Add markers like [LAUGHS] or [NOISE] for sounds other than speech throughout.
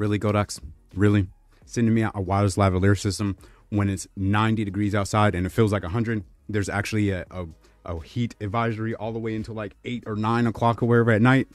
Really, Godox? Really? Sending me out a wireless lavalier system when it's 90 degrees outside and it feels like 100? There's actually a, a, a heat advisory all the way until like 8 or 9 o'clock or wherever at night.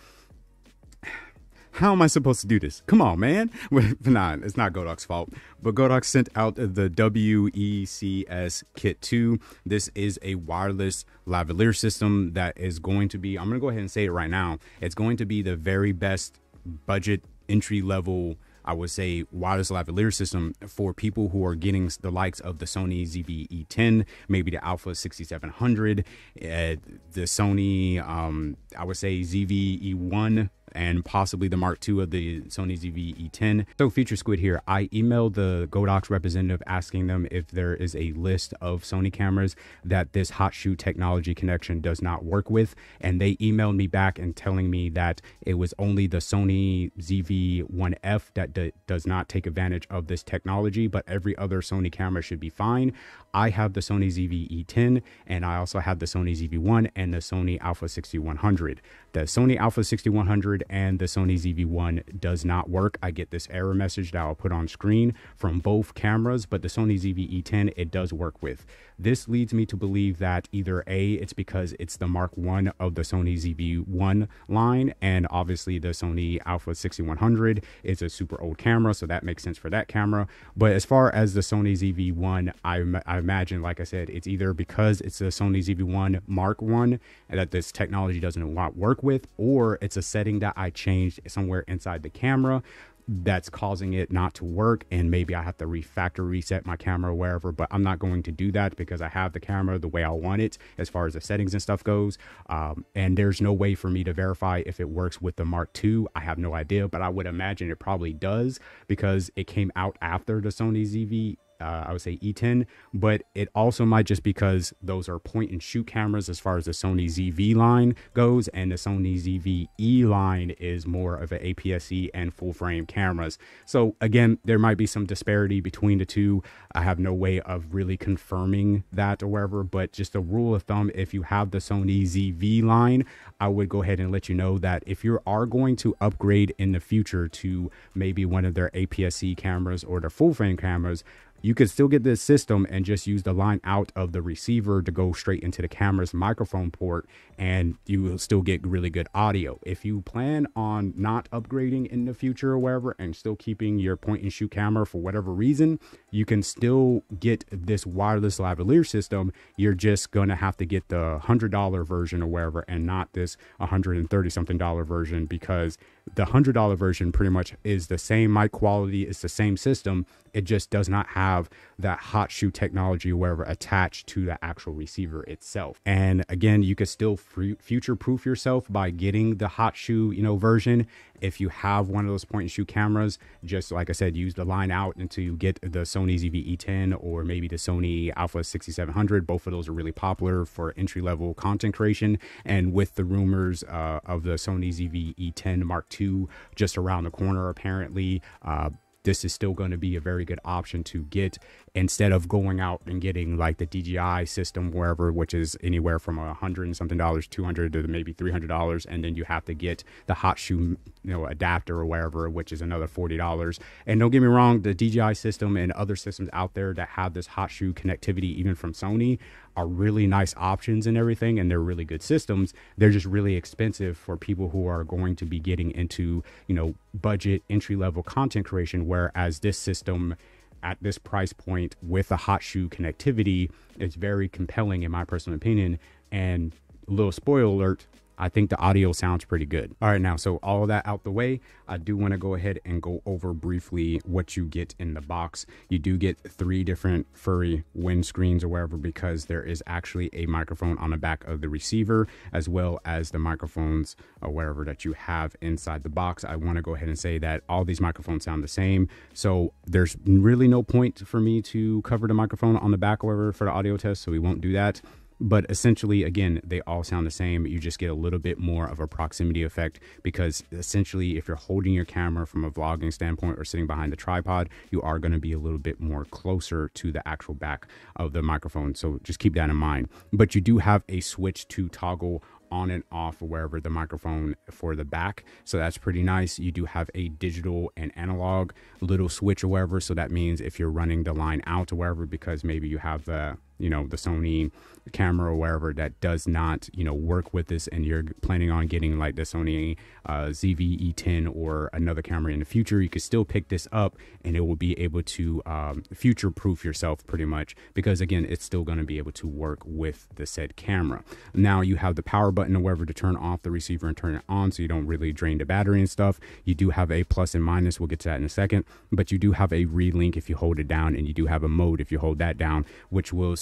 How am I supposed to do this? Come on, man. [LAUGHS] nah, it's not Godox's fault. But Godox sent out the WECS Kit 2. This is a wireless lavalier system that is going to be, I'm going to go ahead and say it right now. It's going to be the very best budget entry level I would say wireless lavalier system for people who are getting the likes of the Sony ZV-E10, maybe the Alpha 6700, uh, the Sony, um, I would say ZV-E1 and possibly the Mark II of the Sony ZV-E10. So Future Squid here, I emailed the Godox representative asking them if there is a list of Sony cameras that this hot shoe technology connection does not work with. And they emailed me back and telling me that it was only the Sony ZV-1F that d- does not take advantage of this technology, but every other Sony camera should be fine. I have the Sony ZV-E10 and I also have the Sony ZV-1 and the Sony Alpha 6100. The Sony Alpha 6100 and the Sony ZV-1 does not work. I get this error message that I'll put on screen from both cameras, but the Sony ZV-E10 it does work with. This leads me to believe that either A, it's because it's the Mark 1 of the Sony ZV-1 line, and obviously the Sony Alpha 6100 is a super old camera, so that makes sense for that camera. But as far as the Sony ZV-1, I, I imagine, like I said, it's either because it's the Sony ZV-1 Mark 1 that this technology doesn't work with, or it's a setting that I changed somewhere inside the camera that's causing it not to work and maybe I have to refactor reset my camera wherever but I'm not going to do that because I have the camera the way I want it as far as the settings and stuff goes. Um, and there's no way for me to verify if it works with the Mark II I have no idea but I would imagine it probably does because it came out after the Sony ZV uh, I would say E10, but it also might just because those are point and shoot cameras as far as the Sony ZV line goes, and the Sony ZV-E line is more of an APS-C and full frame cameras. So again, there might be some disparity between the two. I have no way of really confirming that or whatever, but just a rule of thumb, if you have the Sony ZV line, I would go ahead and let you know that if you are going to upgrade in the future to maybe one of their APS-C cameras or their full frame cameras, you could still get this system and just use the line out of the receiver to go straight into the camera's microphone port and you will still get really good audio. If you plan on not upgrading in the future or wherever and still keeping your point and shoot camera for whatever reason, you can still get this wireless lavalier system. You're just going to have to get the $100 version or wherever and not this 130 something dollar version because the $100 version pretty much is the same mic quality, it's the same system. It just does not have that hot shoe technology wherever attached to the actual receiver itself. And again, you could still future proof yourself by getting the hot shoe, you know, version. If you have one of those point and shoot cameras, just like I said, use the line out until you get the Sony ZV-E10 or maybe the Sony Alpha 6700. Both of those are really popular for entry level content creation. And with the rumors uh, of the Sony ZV-E10 Mark II just around the corner, apparently, uh, this is still going to be a very good option to get instead of going out and getting like the DJI system wherever, which is anywhere from a hundred and something dollars, two hundred to maybe three hundred dollars, and then you have to get the hot shoe, you know, adapter or wherever, which is another forty dollars. And don't get me wrong, the DJI system and other systems out there that have this hot shoe connectivity, even from Sony, are really nice options and everything, and they're really good systems. They're just really expensive for people who are going to be getting into, you know, budget entry level content creation. Whereas this system at this price point with a hot shoe connectivity is very compelling, in my personal opinion. And a little spoiler alert, I think the audio sounds pretty good. All right, now, so all of that out the way, I do want to go ahead and go over briefly what you get in the box. You do get three different furry windscreens or whatever because there is actually a microphone on the back of the receiver as well as the microphones uh, or whatever that you have inside the box. I want to go ahead and say that all these microphones sound the same. So there's really no point for me to cover the microphone on the back or whatever for the audio test. So we won't do that but essentially again they all sound the same you just get a little bit more of a proximity effect because essentially if you're holding your camera from a vlogging standpoint or sitting behind the tripod you are going to be a little bit more closer to the actual back of the microphone so just keep that in mind but you do have a switch to toggle on and off wherever the microphone for the back. So that's pretty nice. You do have a digital and analog little switch or wherever. So that means if you're running the line out or wherever, because maybe you have the you know the Sony camera or wherever that does not you know work with this and you're planning on getting like the Sony uh, ZV-E10 or another camera in the future you could still pick this up and it will be able to um, future proof yourself pretty much because again it's still going to be able to work with the said camera. Now you have the power button or wherever to turn off the receiver and turn it on so you don't really drain the battery and stuff. You do have a plus and minus we'll get to that in a second but you do have a relink if you hold it down and you do have a mode if you hold that down which will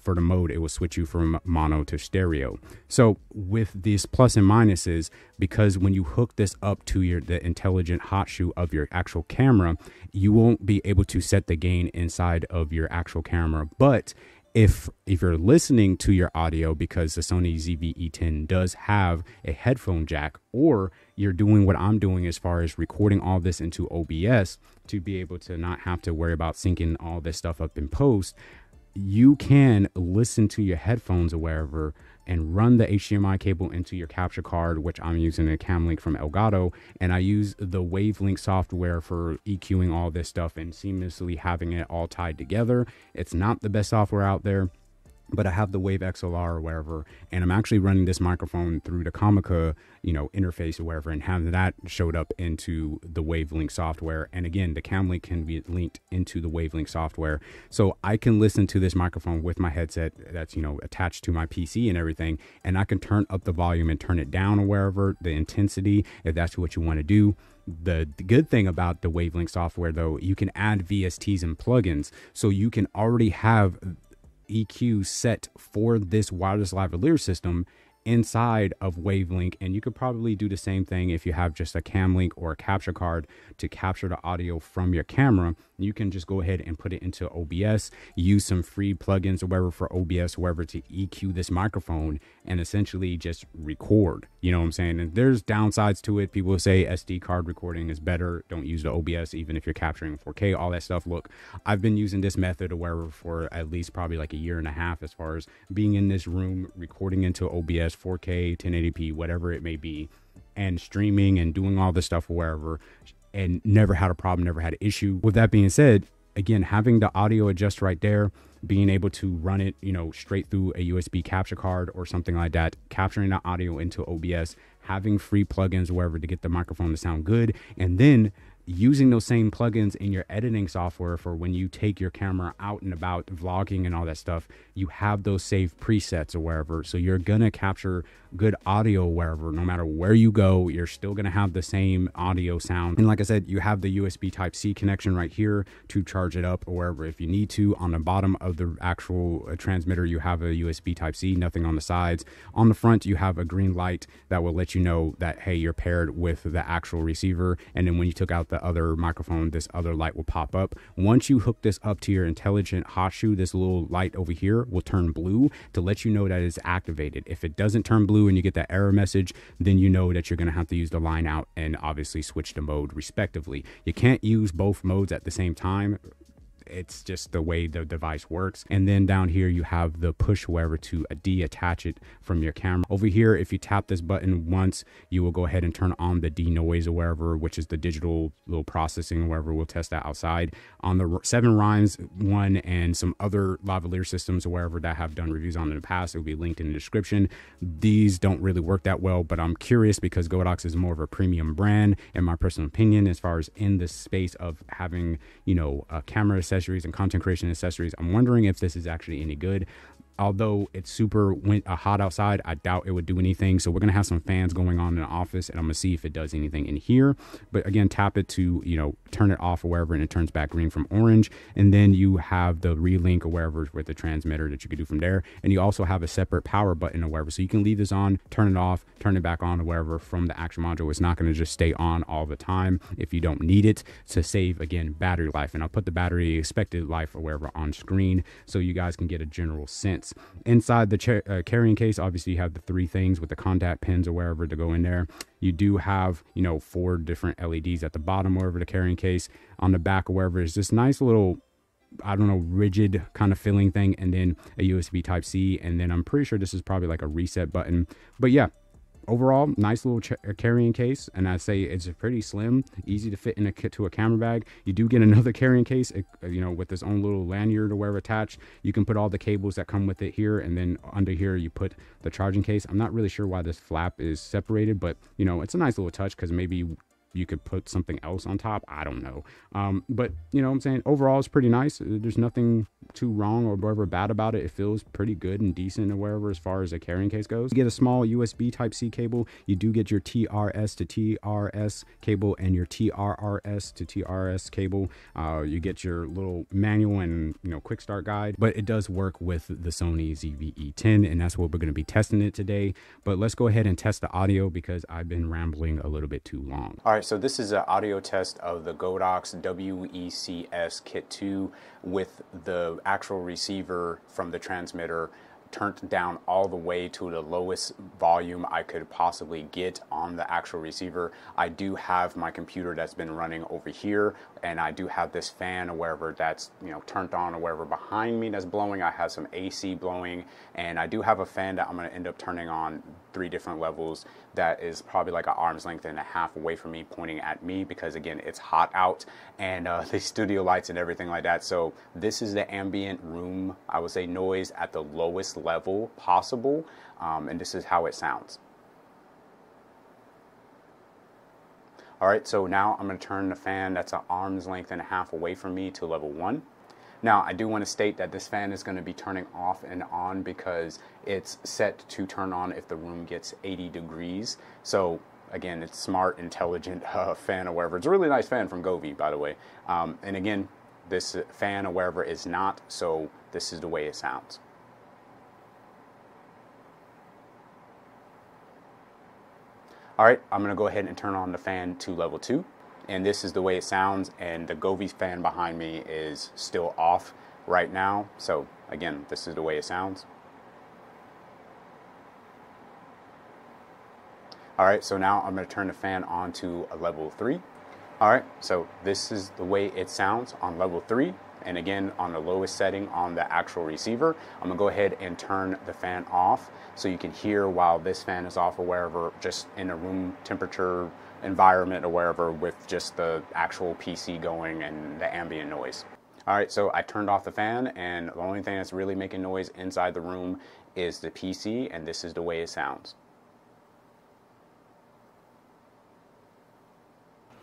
for the mode, it will switch you from mono to stereo. So with these plus and minuses, because when you hook this up to your the intelligent hot shoe of your actual camera, you won't be able to set the gain inside of your actual camera. But if if you're listening to your audio because the Sony ZV-E10 does have a headphone jack or you're doing what I'm doing as far as recording all this into OBS to be able to not have to worry about syncing all this stuff up in post you can listen to your headphones or wherever and run the HDMI cable into your capture card, which I'm using a Camlink from Elgato. And I use the Wavelink software for EQing all this stuff and seamlessly having it all tied together. It's not the best software out there but I have the Wave XLR or wherever, and I'm actually running this microphone through the Comica, you know, interface or wherever, and having that showed up into the Wavelink software. And again, the Camlink can be linked into the Wavelink software, so I can listen to this microphone with my headset that's you know attached to my PC and everything, and I can turn up the volume and turn it down or wherever the intensity if that's what you want to do. The, the, good thing about the Wavelink software, though, you can add VSTs and plugins, so you can already have EQ set for this wireless lavalier system inside of Wavelink. And you could probably do the same thing if you have just a cam link or a capture card to capture the audio from your camera. You can just go ahead and put it into OBS, use some free plugins or whatever for OBS, wherever to EQ this microphone and essentially just record. You know what I'm saying? And there's downsides to it. People say SD card recording is better. Don't use the OBS, even if you're capturing 4K, all that stuff. Look, I've been using this method or wherever for at least probably like a year and a half as far as being in this room, recording into OBS 4K, 1080p, whatever it may be, and streaming and doing all this stuff wherever, and never had a problem, never had an issue. With that being said, again, having the audio adjust right there, being able to run it, you know, straight through a USB capture card or something like that, capturing the audio into OBS, having free plugins wherever to get the microphone to sound good, and then using those same plugins in your editing software for when you take your camera out and about vlogging and all that stuff you have those saved presets or wherever so you're gonna capture good audio wherever no matter where you go you're still gonna have the same audio sound and like i said you have the usb type c connection right here to charge it up or wherever if you need to on the bottom of the actual uh, transmitter you have a usb type c nothing on the sides on the front you have a green light that will let you know that hey you're paired with the actual receiver and then when you took out the other microphone, this other light will pop up. Once you hook this up to your intelligent hot shoe, this little light over here will turn blue to let you know that it's activated. If it doesn't turn blue and you get that error message, then you know that you're going to have to use the line out and obviously switch the mode respectively. You can't use both modes at the same time it's just the way the device works. And then down here, you have the push whoever to deattach it from your camera. Over here, if you tap this button once, you will go ahead and turn on the denoise or wherever, which is the digital little processing or wherever. We'll test that outside. On the 7Ryms one and some other lavalier systems or wherever that have done reviews on in the past, it will be linked in the description. These don't really work that well, but I'm curious because Godox is more of a premium brand, in my personal opinion, as far as in the space of having, you know, a camera accessories and content creation accessories. I'm wondering if this is actually any good although it's super uh, hot outside, I doubt it would do anything. So we're going to have some fans going on in the office and I'm going to see if it does anything in here. But again, tap it to, you know, turn it off or wherever and it turns back green from orange. And then you have the relink or wherever with the transmitter that you can do from there. And you also have a separate power button or wherever. So you can leave this on, turn it off, turn it back on or wherever from the action module. It's not going to just stay on all the time if you don't need it to save, again, battery life. And I'll put the battery expected life or wherever on screen so you guys can get a general sense Inside the uh, carrying case, obviously you have the three things with the contact pins or wherever to go in there. You do have, you know, four different LEDs at the bottom wherever the carrying case. On the back wherever is this nice little I don't know, rigid kind of filling thing, and then a USB Type C, and then I'm pretty sure this is probably like a reset button. But yeah, overall nice little uh, carrying case and i say it's pretty slim easy to fit in a kit to a camera bag. You do get [LAUGHS] another carrying case uh, you know with this own little lanyard or whatever attached. You can put all the cables that come with it here and then under here you put the charging case. I'm not really sure why this flap is separated but you know it's a nice little touch because maybe you could put something else on top. I don't know. Um, but you know what I'm saying? Overall, it's pretty nice. There's nothing too wrong or whatever bad about it. It feels pretty good and decent or wherever as far as a carrying case goes. You get a small USB type C cable. You do get your TRS to TRS cable and your TRRS to TRS cable. Uh, you get your little manual and you know quick start guide, but it does work with the Sony ZV-E10 and that's what we're going to be testing it today. But let's go ahead and test the audio because I've been rambling a little bit too long. All right, so this is an audio test of the Godox WECS Kit 2 with the actual receiver from the transmitter turned down all the way to the lowest volume I could possibly get on the actual receiver. I do have my computer that's been running over here and I do have this fan or wherever that's you know turned on or wherever behind me that's blowing. I have some AC blowing and I do have a fan that I'm going to end up turning on three different levels that is probably like an arm's length and a half away from me pointing at me because again it's hot out and uh, [LAUGHS] the studio lights and everything like that. So this is the ambient room I would say noise at the lowest level possible um, and this is how it sounds. All right so now I'm going to turn the fan that's an arm's length and a half away from me to level one now, I do want to state that this fan is going to be turning off and on because it's set to turn on if the room gets 80 degrees. So again, it's smart, intelligent [LAUGHS] uh, fan or wherever. It's a really nice fan from Govee, by the way. Um, and again, this fan or wherever is not, so this is the way it sounds. All right, I'm gonna go ahead and turn on the fan to level two and this is the way it sounds and the Govee fan behind me is still off right now. So again this is the way it sounds. Alright so now I'm going to turn the fan on to a level 3 alright so this is the way it sounds on level 3 and again on the lowest setting on the actual receiver I'm gonna go ahead and turn the fan off so you can hear while this fan is off or wherever just in a room temperature environment or wherever with just the actual PC going and the ambient noise. All right, so I turned off the fan and the only thing that's really making noise inside the room is the PC and this is the way it sounds.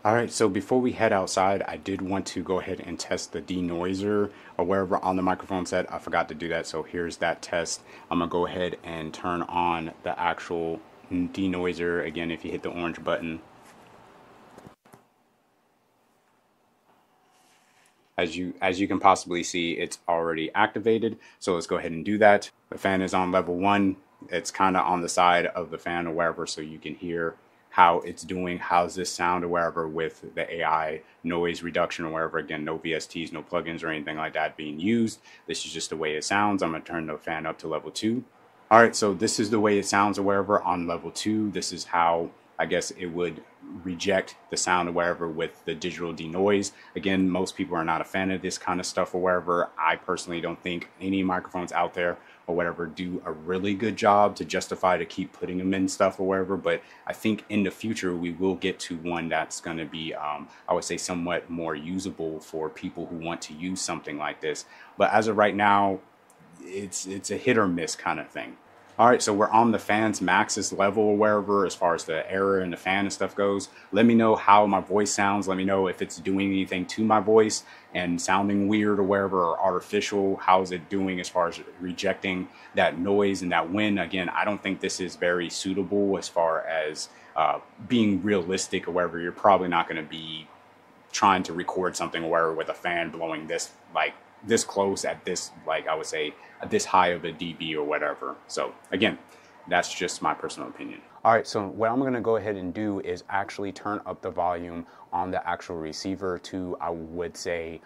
All right, so before we head outside, I did want to go ahead and test the denoiser or wherever on the microphone set. I forgot to do that, so here's that test. I'm gonna go ahead and turn on the actual denoiser. Again, if you hit the orange button, As you, as you can possibly see, it's already activated. So let's go ahead and do that. The fan is on level one. It's kind of on the side of the fan or wherever so you can hear how it's doing, how's this sound or wherever with the AI noise reduction or wherever. Again, no VSTs, no plugins or anything like that being used. This is just the way it sounds. I'm gonna turn the fan up to level two. All right, so this is the way it sounds or wherever on level two. This is how I guess it would reject the sound or wherever with the digital denoise. Again, most people are not a fan of this kind of stuff or wherever. I personally don't think any microphones out there or whatever do a really good job to justify to keep putting them in stuff or wherever. But I think in the future we will get to one that's going to be, um, I would say, somewhat more usable for people who want to use something like this. But as of right now, it's it's a hit or miss kind of thing. All right, so we're on the fan's maxes level or wherever as far as the error and the fan and stuff goes. Let me know how my voice sounds. Let me know if it's doing anything to my voice and sounding weird or wherever or artificial. How's it doing as far as rejecting that noise and that wind? Again, I don't think this is very suitable as far as uh, being realistic or wherever. You're probably not going to be trying to record something where with a fan blowing this like this close at this, like I would say, this high of a dB or whatever. So again, that's just my personal opinion. All right, so what I'm gonna go ahead and do is actually turn up the volume on the actual receiver to, I would say,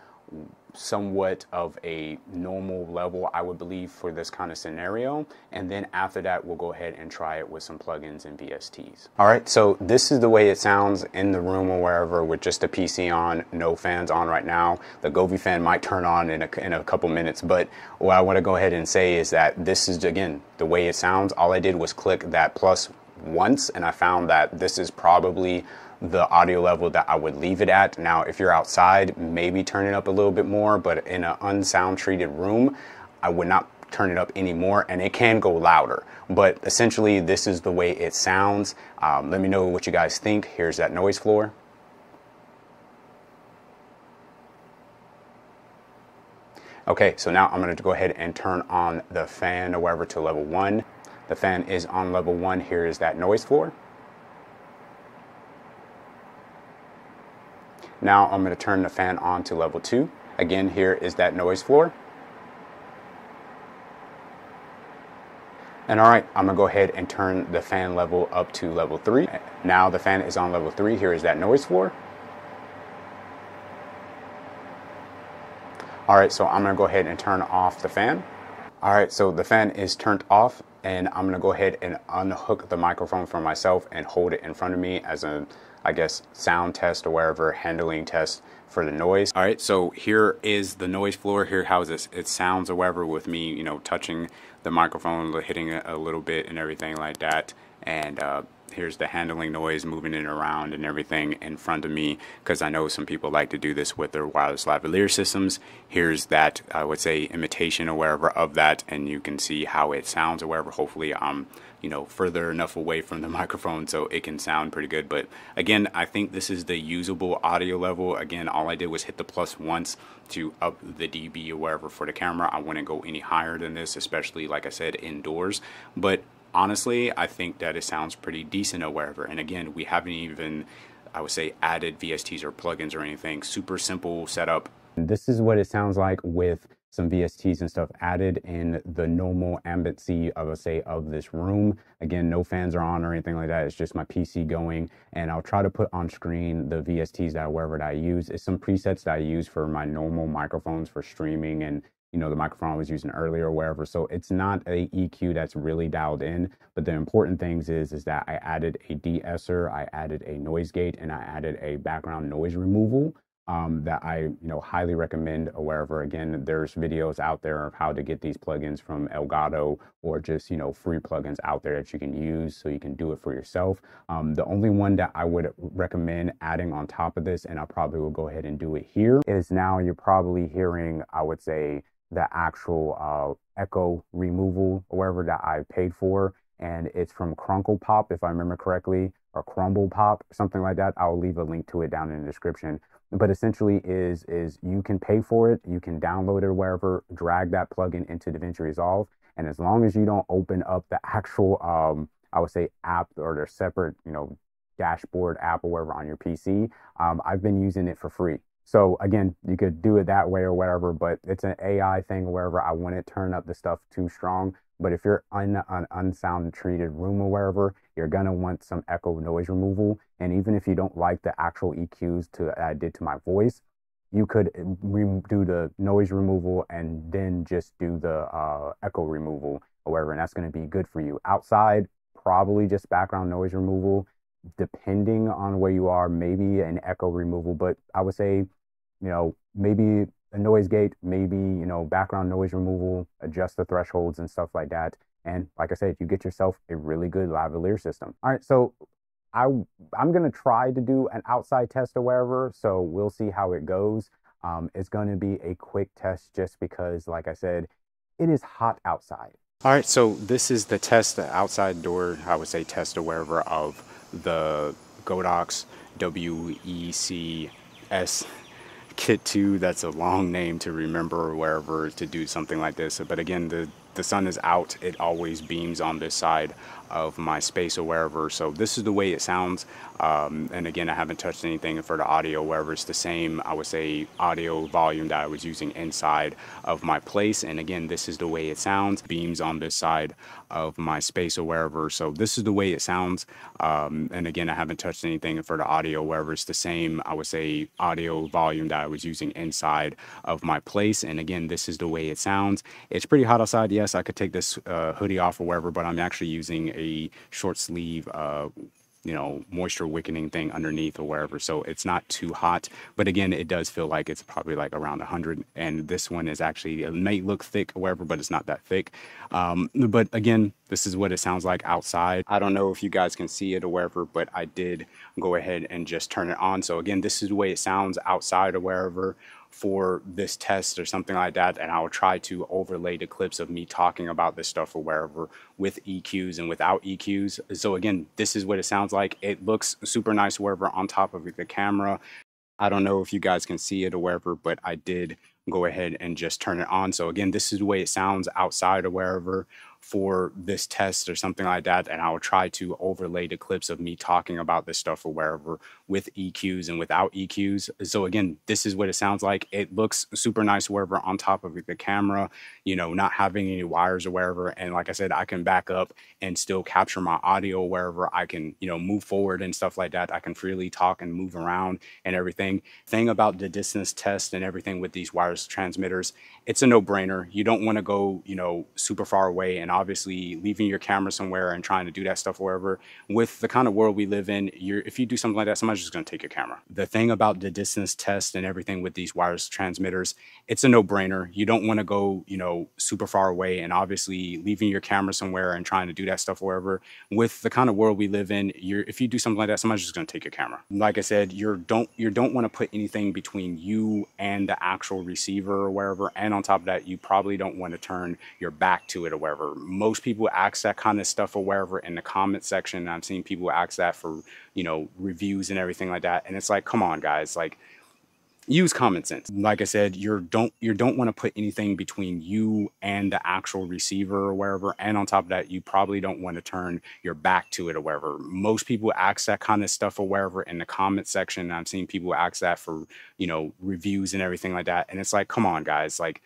somewhat of a normal level, I would believe, for this kind of scenario. And then after that, we'll go ahead and try it with some plugins and VSTs. All right, so this is the way it sounds in the room or wherever with just a PC on, no fans on right now. The Govee fan might turn on in a, in a couple minutes, but what I wanna go ahead and say is that this is, again, the way it sounds. All I did was click that plus once and I found that this is probably the audio level that I would leave it at. Now, if you're outside, maybe turn it up a little bit more, but in an unsound treated room, I would not turn it up anymore and it can go louder. But essentially, this is the way it sounds. Um, let me know what you guys think. Here's that noise floor. Okay, so now I'm gonna go ahead and turn on the fan or wherever to level one. The fan is on level one. Here is that noise floor. Now I'm going to turn the fan on to level 2. Again, here is that noise floor. And all right, I'm gonna go ahead and turn the fan level up to level three. Now the fan is on level three. Here is that noise floor. All right, so I'm gonna go ahead and turn off the fan. All right, so the fan is turned off and I'm gonna go ahead and unhook the microphone from myself and hold it in front of me as a I guess, sound test or wherever, handling test for the noise. All right, so here is the noise floor. Here how this it sounds or whatever with me, you know, touching the microphone, hitting it a little bit and everything like that. And uh, here's the handling noise moving it around and everything in front of me because I know some people like to do this with their wireless lavalier systems. Here's that, I would say, imitation or wherever of that, and you can see how it sounds or wherever. Hopefully, I'm you know further enough away from the [LAUGHS] microphone so it can sound pretty good. But again, I think this is the usable audio level. Again, all I did was hit the plus once to up the dB or wherever for the camera. I wouldn't go any higher than this, especially like I said indoors. But honestly, I think that it sounds pretty decent or wherever. And again, we haven't even, I would say, added VSTs or plugins or anything. Super simple setup. This is what it sounds like with some VSTs and stuff added in the normal ambiency of, a say, of this room. Again, no fans are on or anything like that. It's just my PC going. And I'll try to put on screen the VSTs that wherever that I use. It's some presets that I use for my normal microphones for streaming and you know, the microphone I was using earlier or wherever. So it's not a EQ that's really dialed in. But the important things is is that I added a de-esser, I added a noise gate, and I added a background noise removal. Um, that I you know highly recommend or wherever again there's videos out there of how to get these plugins from Elgato or just you know free plugins out there that you can use so you can do it for yourself um, the only one that I would recommend adding on top of this and I probably will go ahead and do it here is now you're probably hearing I would say the actual uh, echo removal or wherever that I paid for. And it's from Crunkle Pop, if I remember correctly, or CrumplePop, something like that. I'll leave a link to it down in the description. But essentially is is you can pay for it, you can download it or wherever, drag that plugin into DaVinci Resolve. And as long as you don't open up the actual um, I would say app or their separate, you know, dashboard app or wherever on your PC, um, I've been using it for free. So again, you could do it that way or whatever, but it's an AI thing wherever I wouldn't turn up the stuff too strong. But if you're in an unsound treated room or wherever, you're gonna want some echo noise removal. And even if you don't like the actual EQs to I did to my voice, you could uh, do the noise removal and then just do the uh, echo removal or whatever, and that's gonna be good for you. Outside, probably just background noise removal. Depending on where you are, maybe an echo removal, but I would say you know, maybe a noise gate, maybe, you know, background noise removal, adjust the thresholds and stuff like that. And like I said, you get yourself a really good lavalier system. All right, so I, I'm going to try to do an outside test or wherever, so we'll see how it goes. Um, it's going to be a quick test just because, like I said, it is hot outside. All right, so this is the test, the outside door, I would say test or wherever of the Godox WECS Kit 2, that's a long name to remember or wherever to do something like this. But again, the, the sun is out, it always beams on this side of my space or wherever. So this is the way it sounds. Um, and again, I haven't touched anything for the audio wherever it's the same, I would say, audio volume that I was using inside of my place. And again, this is the way it sounds. Beams on this side of my space or wherever. So this is the way it sounds. Um, and again, I haven't touched anything for the audio wherever it's the same, I would say, audio volume that I was using inside of my place. And again, this is the way it sounds. It's pretty hot outside. Yes, I could take this uh, hoodie off or wherever, but I'm actually using a short sleeve uh, you know, moisture wickening thing underneath or wherever. So it's not too hot. But again, it does feel like it's probably like around 100. And this one is actually, it may look thick or wherever, but it's not that thick. Um, but again, this is what it sounds like outside. I don't know if you guys can see it or wherever, but I did go ahead and just turn it on. So again, this is the way it sounds outside or wherever for this test or something like that and I'll try to overlay the clips of me talking about this stuff or wherever with EQs and without EQs. So again, this is what it sounds like. It looks super nice wherever on top of the camera. I don't know if you guys can see it or wherever, but I did go ahead and just turn it on. So again, this is the way it sounds outside or wherever for this test or something like that. And I'll try to overlay the clips of me talking about this stuff or wherever with EQs and without EQs. So again, this is what it sounds like. It looks super nice wherever on top of the camera, you know, not having any wires or wherever. And like I said, I can back up and still capture my audio wherever I can, you know, move forward and stuff like that. I can freely talk and move around and everything. Thing about the distance test and everything with these wireless transmitters, it's a no brainer. You don't want to go, you know, super far away and obviously leaving your camera somewhere and trying to do that stuff wherever. With the kind of world we live in, if you do something like that, somebody's just going to take your camera. The thing about the distance test and everything with these wireless transmitters, it's a no brainer. You don't want to go, you know, super far away and obviously leaving your camera somewhere and trying to do that stuff wherever. With the kind of world we live in, if you do something like that, somebody's just going to take your camera. Like I said, you don't you don't want to put anything between you and the actual receiver or wherever. And on top of that, you probably don't want to turn your back to it or wherever most people ask that kind of stuff or wherever in the comment section. I've seen people ask that for, you know, reviews and everything like that. And it's like, come on, guys, like use common sense. Like I said, you don't you don't want to put anything between you and the actual receiver or wherever. And on top of that, you probably don't want to turn your back to it or wherever. Most people ask that kind of stuff or wherever in the comment section. I've seen people ask that for, you know, reviews and everything like that. And it's like, come on, guys, like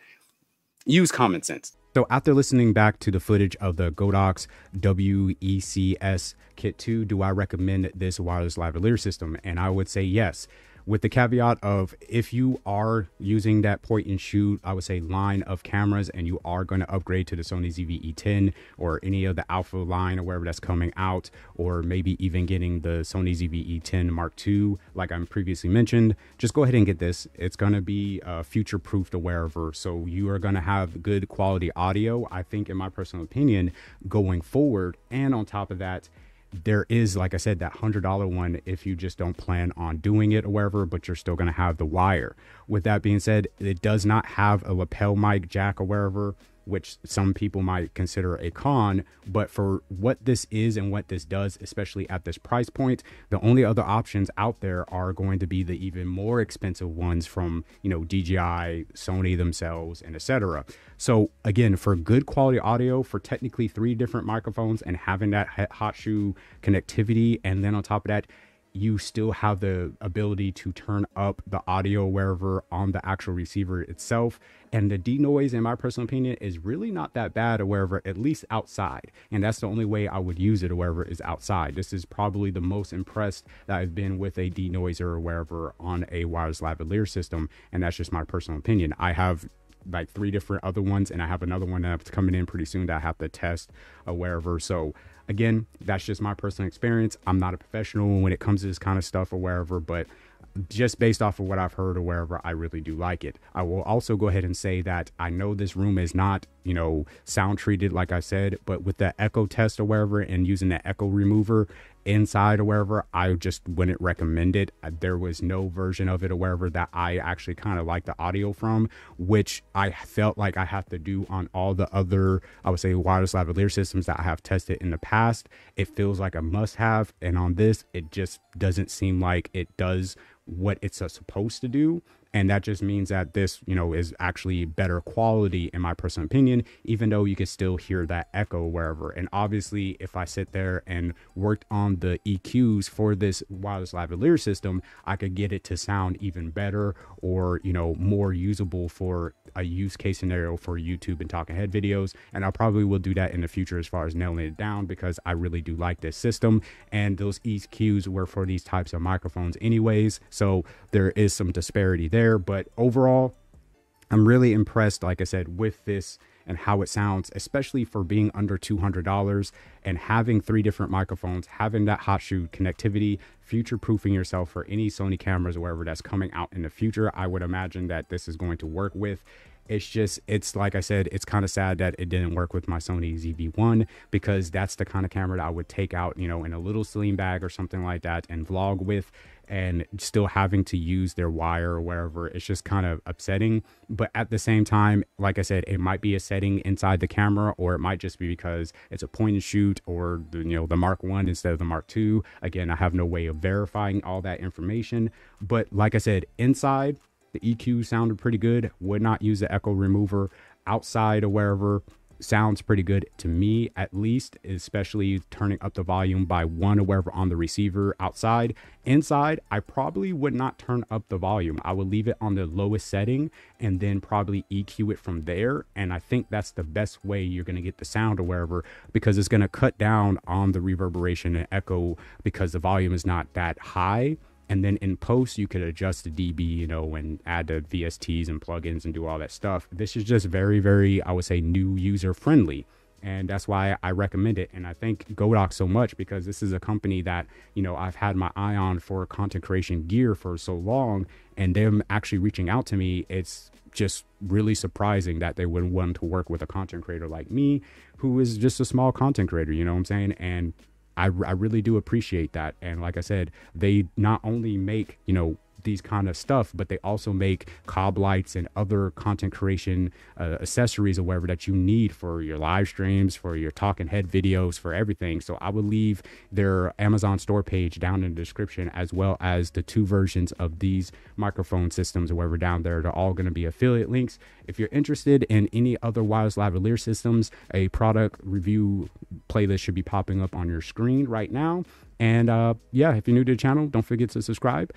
use common sense. So after listening back to the footage of the Godox WECS Kit 2, do I recommend this wireless lavalier system? And I would say yes with the caveat of if you are using that point and shoot, I would say line of cameras, and you are going to upgrade to the Sony ZV-E10 or any of the Alpha line or wherever that's coming out, or maybe even getting the Sony ZV-E10 Mark II, like I previously mentioned, just go ahead and get this. It's going to be uh, future proofed or wherever, so you are going to have good quality audio. I think, in my personal opinion, going forward, and on top of that there is, like I said, that hundred dollar one if you just don't plan on doing it or wherever, but you're still going to have the wire. With that being said, it does not have a lapel mic jack or wherever which some people might consider a con. But for what this is and what this does, especially at this price point, the only other options out there are going to be the even more expensive ones from, you know, DJI, Sony themselves, and etc. So again, for good quality audio, for technically three different microphones and having that hot shoe connectivity, and then on top of that, you still have the ability to turn up the audio wherever on the actual receiver itself. And the denoise, in my personal opinion, is really not that bad or wherever, at least outside. And that's the only way I would use it or wherever is outside. This is probably the most impressed that I've been with a denoiser or wherever on a wireless lavalier system. And that's just my personal opinion. I have like three different other ones, and I have another one that's coming in pretty soon that I have to test or wherever. So Again, that's just my personal experience. I'm not a professional when it comes to this kind of stuff or wherever, but just based off of what I've heard or wherever, I really do like it. I will also go ahead and say that I know this room is not, you know, sound treated like I said, but with the echo test or wherever and using the echo remover inside or wherever, I just wouldn't recommend it. Uh, there was no version of it or wherever that I actually kind of like the audio from, which I felt like I have to do on all the other, I would say, wireless lavalier systems that I have tested in the past. It feels like a must have. And on this, it just doesn't seem like it does what it's supposed to do and that just means that this you know is actually better quality in my personal opinion even though you can still hear that echo wherever. And obviously if i sit there and worked on the eqs for this wireless lavalier system i could get it to sound even better or you know more usable for a use case scenario for youtube and talking head videos. And i probably will do that in the future as far as nailing it down because i really do like this system. And those eqs were for these types of microphones anyways. So there is some disparity there there. But overall, I'm really impressed, like I said, with this and how it sounds, especially for being under $200 and having three different microphones, having that hot shoe connectivity, future proofing yourself for any Sony cameras or wherever that's coming out in the future. I would imagine that this is going to work with. It's just, it's like I said, it's kind of sad that it didn't work with my Sony ZV-1 because that's the kind of camera that I would take out, you know, in a little sling bag or something like that and vlog with and still having to use their wire or wherever. It's just kind of upsetting. But at the same time, like I said, it might be a setting inside the camera, or it might just be because it's a point and shoot or the, you know the Mark One instead of the Mark Two. Again, I have no way of verifying all that information. But like I said, inside the EQ sounded pretty good. Would not use the echo remover outside or wherever sounds pretty good to me at least especially turning up the volume by one or wherever on the receiver outside. Inside i probably would not turn up the volume. I would leave it on the lowest setting and then probably eq it from there. And i think that's the best way you're going to get the sound or wherever because it's going to cut down on the reverberation and echo because the volume is not that high and then in post you could adjust the db you know and add the vsts and plugins and do all that stuff this is just very very i would say new user friendly and that's why I recommend it. And I thank Godox so much because this is a company that you know I've had my eye on for content creation gear for so long, and them actually reaching out to me, it's just really surprising that they would want to work with a content creator like me, who is just a small content creator. You know what I'm saying? And I, I really do appreciate that. And like I said, they not only make, you know, these kind of stuff, but they also make cob lights and other content creation uh, accessories or whatever that you need for your live streams, for your talking head videos, for everything. So I will leave their Amazon store page down in the description, as well as the two versions of these microphone systems or whatever down there. They're all going to be affiliate links. If you're interested in any other wireless lavalier systems, a product review playlist should be popping up on your screen right now. And uh, yeah, if you're new to the channel, don't forget to subscribe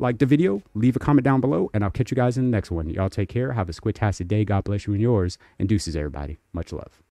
like the video, leave a comment down below, and I'll catch you guys in the next one. Y'all take care. Have a squidtastic day. God bless you and yours. And deuces, everybody. Much love.